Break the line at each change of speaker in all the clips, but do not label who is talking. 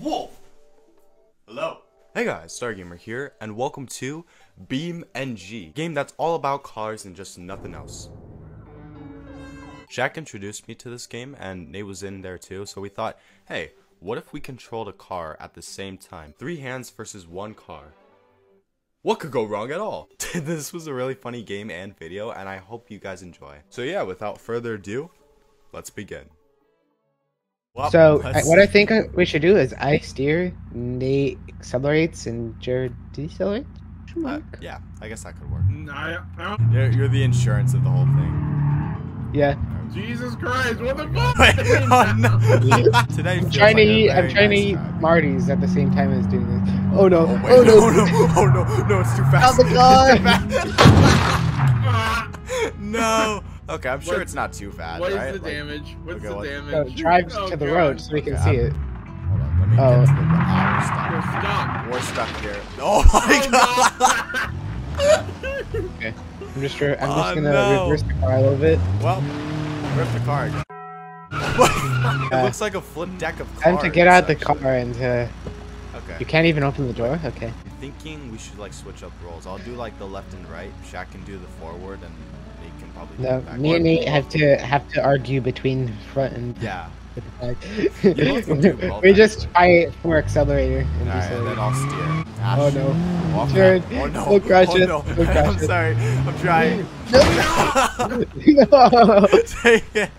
Wolf! Hello. Hey guys, Stargamer here, and welcome to Beam NG, game that's all about cars and just nothing else. Jack introduced me to this game, and Nate was in there too, so we thought, hey, what if we controlled a car at the same time? Three hands versus one car. What could go wrong at all? this was a really funny game and video, and I hope you guys enjoy. So yeah, without further ado, let's begin. Well,
So I, what I think I- we should do is I steer, Nate accelerates, and Jared decelerates.
Uh, yeah, I guess that could work.
I, I,
You're, you're the insurance of the whole thing.
Yeah,
Jesus Christ, what the fuck?
Wait, oh no! Today
I'm trying to
like a
eat. I'm
very
trying to eat
time.
Marty's at the same time as doing this. Oh no!
Oh,
Oh,
wait,
no!
no, no, oh no, no, it's too fast.
Oh my God.
It's too fast. no. Okay, I'm sure
What-
it's not too bad,
what is
right?
the
Like,
damage? What's
okay,
the damage?
No, drives
Oh,
to the
God.
road so we can
Okay,
see
I'm-
it.
Hold on, let me
Oh.
get to the.
You're
we're stuck.
stuck.
We're stuck here. Oh my god!
Okay. I'm just. Re- I'm
Oh,
just gonna
no.
reverse the car a little bit.
well, rip the car again. it
Uh,
looks like a flip deck of cards.
Time to get out of
the
car and uh,
Okay.
you can't even open the door. Okay.
I'm thinking we should like switch up roles. I'll do like the left and right. Shaq can do the forward, and Nate can probably
No, me and Nate have to have to argue between front and
Yeah.
with the back.
You both can do both,
we just fight for accelerator and
Alright, and then. I'll steer. Ah,
Oh no!
Off
Jared.
Oh no!
don't crash
oh,
it,
no!
don't crash
I'm
it.
sorry. I'm trying.
no!
Dang it.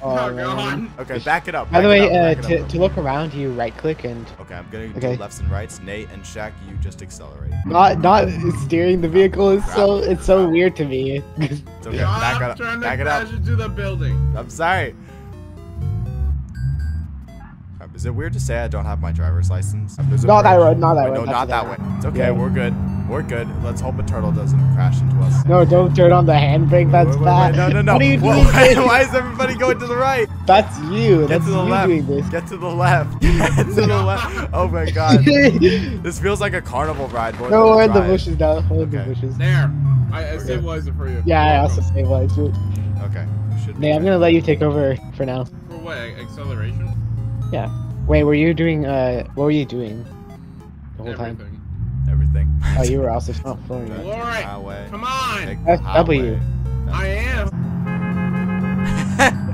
Oh,
man.
God.
Okay, back it up.
By the way,
up,
uh, to, to look around, you right click and
Okay, I'm gonna
Okay.
do lefts and rights. Nate and Shaq, you just accelerate.
not not steering the vehicle is so it's so weird to me.
It's okay.
Stop
Back it up.
trying to
Back it
crash
up.
into the building.
I'm sorry. Is it weird to say I don't have my driver's license? There's a
Not that
bridge.
road, not that
Wait,
road,
No,
not
not that
that
way. It's okay.
Yeah.
We're good. We're good. Let's hope a turtle doesn't crash into us.
no, don't turn on the handbrake. That's
Wait, wait,
bad.
wait, No, no, no.
What are you doing?
wait, why is everybody going to the right?
That's you.
Get
That's
to the
you
left.
doing this.
Get to the left. Get to the left. Oh my god. This feels like a carnival ride more
no, we're in the bushes now. We're in the bushes.
There. I, I stabilized it for you.
Yeah, I
You're
also
welcome.
stabilized it.
Okay. we should be
I'm gonna let you take over for now.
For what? Acceleration? Yeah.
Wait, were you doing? Uh, what were you doing the whole time?
Everything.
everything.
Oh, you were also oh, flowing.
Take
it.
the
Alright,
highway.
Come on.
Take the
That's W.
highway.
I am.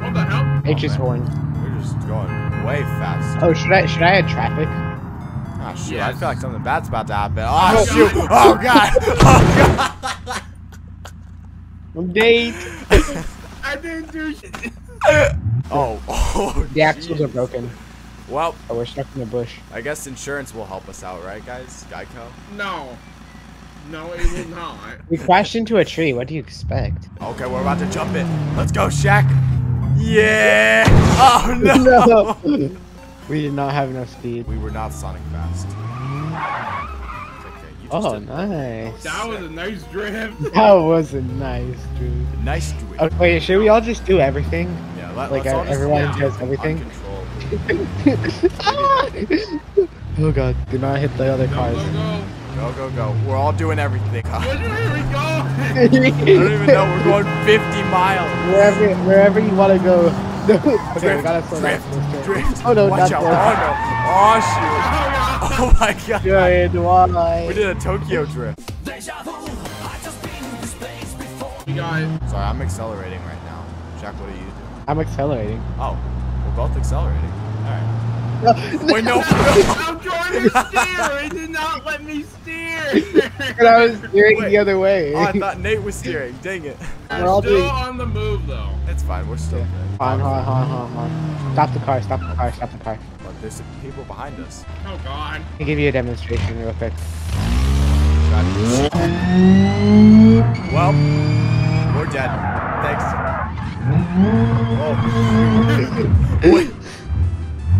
What the hell?
H oh, is
man.
horn.
We're just going way fast.
Oh, should I should I add traffic?
Oh shoot! I feel like something bad's about to happen. Oh
Oh,
shoot!
God.
Oh god! Oh
Nate.
I didn't do shit.
Oh! Oh!
The axles
jeez.
are broken.
Well,
Oh, we're stuck in the bush.
I guess insurance will help us out, right, guys? Geico.
No. No, it will not.
We crashed into a tree. What do you expect?
Okay, we're about to jump it. Let's go, Shaq. Yeah! Oh no!
No. We did not have enough speed.
We were not Sonic fast. Okay,
Oh,
did-
nice.
That was a nice drift.
That was a nice dude.
nice doing.
Okay, wait, should we all just do everything?
Yeah, let,
like,
let's all
uh,
just
everyone
do
does everything?
Uncontrollably.
oh god, do not hit the other
Go,
cars.
go, go.
Go, go, go. We're all doing everything. I
Where are we going?
don't even know. We're going 50 miles.
wherever, wherever you want to go. No. Okay, we gotta slow down.
drift, drift.
Oh no,
Watch
not
out. Oh no. Oh shoot. Oh my god.
Good, why?
We did a Tokyo drift. Sorry, I'm accelerating right now. Jack, what are you doing?
I'm accelerating.
Oh, we're both accelerating. Alright.
No,
Wait, no.
I'm trying to steer. It did not let me steer.
And I was steering
Wait.
the other way.
Oh, I thought Nate was steering. Dang it.
I'm
We're all
still
doing-
on the move though.
It's fine. We're still good.
Hold on, hold on, hold on, hold on. Stop the car, stop the car, stop the car.
But there's people behind us.
Oh god.
Let me give you a demonstration real quick.
Well, we're dead. Thanks. Wait.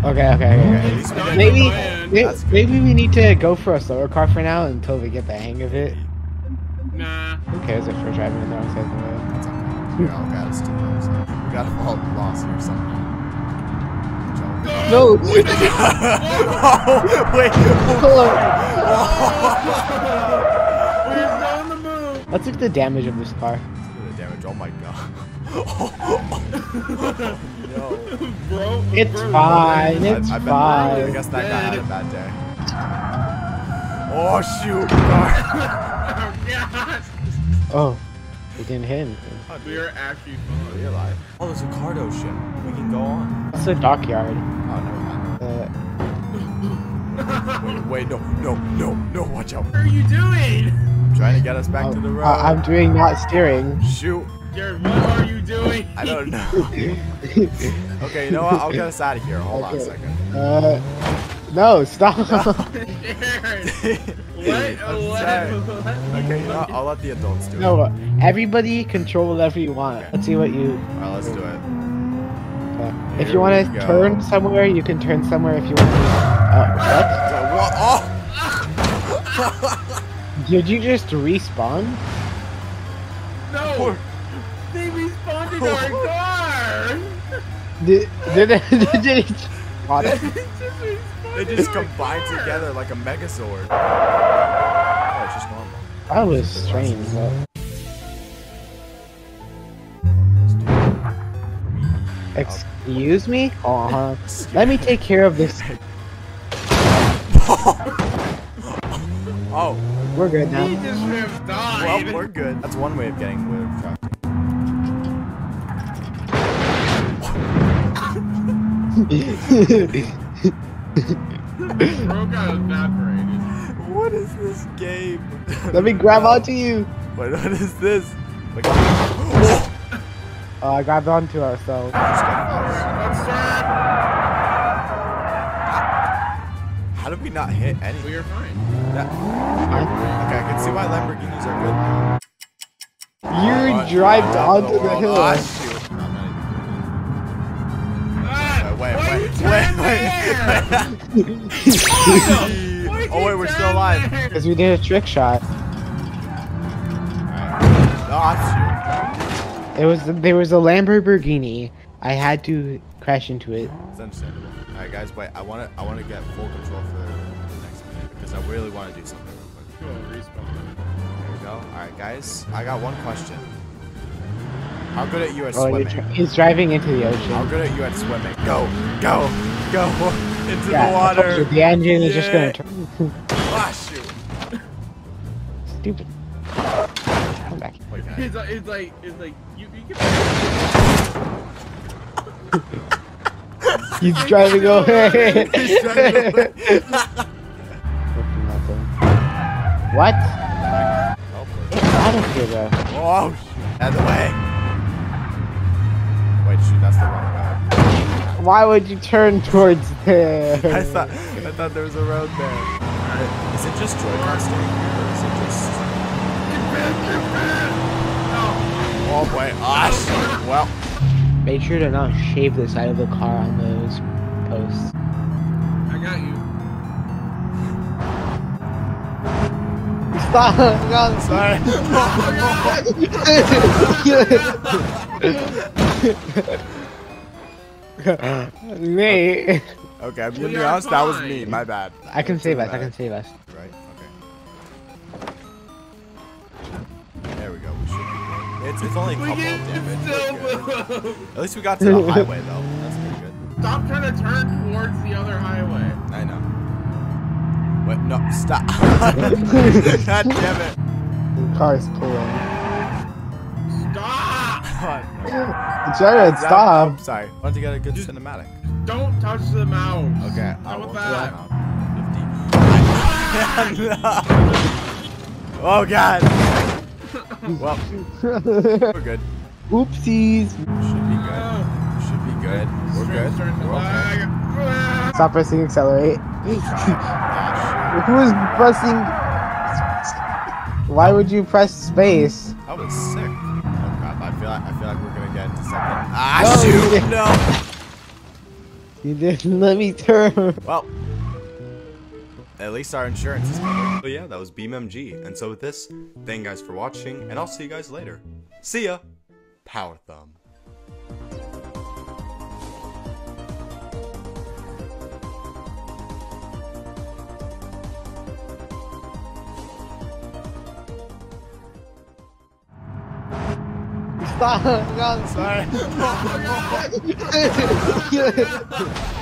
Okay, okay,
Okay,
okay.
at least we didn't
Maybe,
go
may-
That's good.
maybe we need to go for a slower car for now until we get the hang of it.
Nah.
Who cares if we're driving in the wrong side of the road?
That's okay. We all got us to know, so we gotta follow the laws here somehow.
No!
oh, wait.
We're still on the move.
Let's look at the damage of this car.
Look at the damage. Oh my god. No.
Bro,
It's
bro,
fine.
I,
It's
I, bet-
fine.
I guess that guy had a bad day. Oh shoot!
Oh,
Oh, we didn't hit anything.
We are actually
Are
fine.
you alive? Oh, there's a cargo ship. We can go on.
That's a dockyard.
Oh, never mind.
Uh,
Wait, wait, no, no, no, no, watch out.
What are you doing?
I'm Trying to get us back to the road.
I- I'm doing not steering.
Shoot.
Jared, what are you doing?
I don't know. okay, you know what? I'll get us out of here. Hold on a second.
Uh, no, stop.
Jared,
I'm
let,
sorry.
let, let
Okay, you know what? I'll let the adults do it.
no, everybody control whatever you want. Let's see what you.
Alright, let's do it.
Uh, if you want to turn somewhere, you can turn somewhere. If you want. Uh,
So, what? Oh!
what? Did you just respawn?
No! They respawned our car!
Did did it? Did it? spawn
They
it?
just
They just
our
combined together like a megazord. Oh, it's just normal.
That was strange. Though. Excuse me? Uh huh. Let me take care of this.
Oh,
We're good now.
just should have
well, we're good. That's one way of getting rid of
Bro got evaporated.
What is this game?
Let me grab onto you.
Wait, what is this? Like, oh!
Uh, I grabbed onto ourselves.
Just got close.
Let's start.
How did we not hit any?
We are fine.
That, okay, I can see why Lamborghinis are good now.
You
What?
drive
What
onto the
world?
hill.
Wait,
there?
Oh wait, we're still alive.
Because we did a trick shot. It was there was a Lamborghini. I had to crash into it.
It's understandable. All right, guys, wait. I want to. I want to get full control for the next minute because I really want to do something real quick.
Oh.
There we go. All right, guys. I got one question. How good at you at
Oh,
swimming?
he's driving into the ocean.
How good at you at swimming? Go, go, go into
Yeah,
the
I told you,
water.
the engine is just gonna turn.
Shoot.
Stupid. Come back.
Wait, can I?
It's like, it's like, it's like, you, you can.
He's driving away.
He's driving away.
Open that door. What? Get out of here, bro.
Oh, shoot. Out of the way. Wait, shoot, that's the wrong way.
Why would you turn towards there?
I thought, I thought there was a road there. Is it just Joy-Con steering here, or is it just... Oh, wait. Ah, shit. Well,
Make sure to not shave the side of the car on those posts.
I got you.
Stop! No,
sorry.
Mate,
okay, I'm gonna be
are
honest, that was me. My bad.
I can save us. I can save us.
Right? Okay. There we go. We should be good. It's, it's only a couple
can
of damage.
still
We're good.
move.
At least we got to the highway, though. That's pretty good.
Stop trying to turn towards the other highway.
I know. Wait, no, stop. God damn it.
The car's pulling.
Stop!
God, no.
I'm trying to
I'm
stop.
sorry. I wanted to get a good
Just-
cinematic.
Don't touch the mouse.
Okay, I
How
won't
about
that?
that?
50. no. Oh, God. Well, we're good.
Oopsies.
Should be good. Should be good. We're good. We're okay.
Ah.
Stop pressing accelerate. Who is pressing? Why would you press space?
shit. That was sick. Feel like I feel like we're gonna get into something. Ah
No,
shoot!
didn't.
No.
You didn't let me turn.
Well, at least our insurance is covered. But yeah, that was Beam NG. And so with this, thank you guys for watching, and I'll see you guys later. See ya. Power thumb.
Wrong.
Sorry.